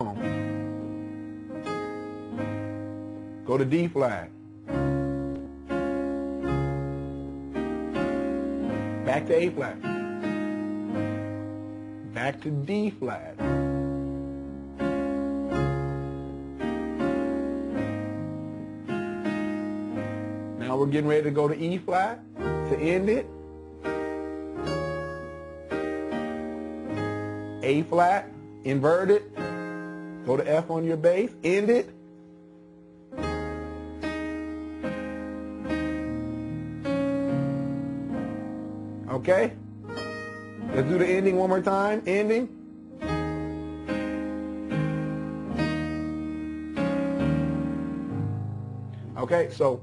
Go to D flat. Back to A flat. Back to D flat. Now we're getting ready to go to E flat to end it. A flat, invert it. Go to F on your bass, end it. Okay? Let's do the ending one more time. Ending. Okay, so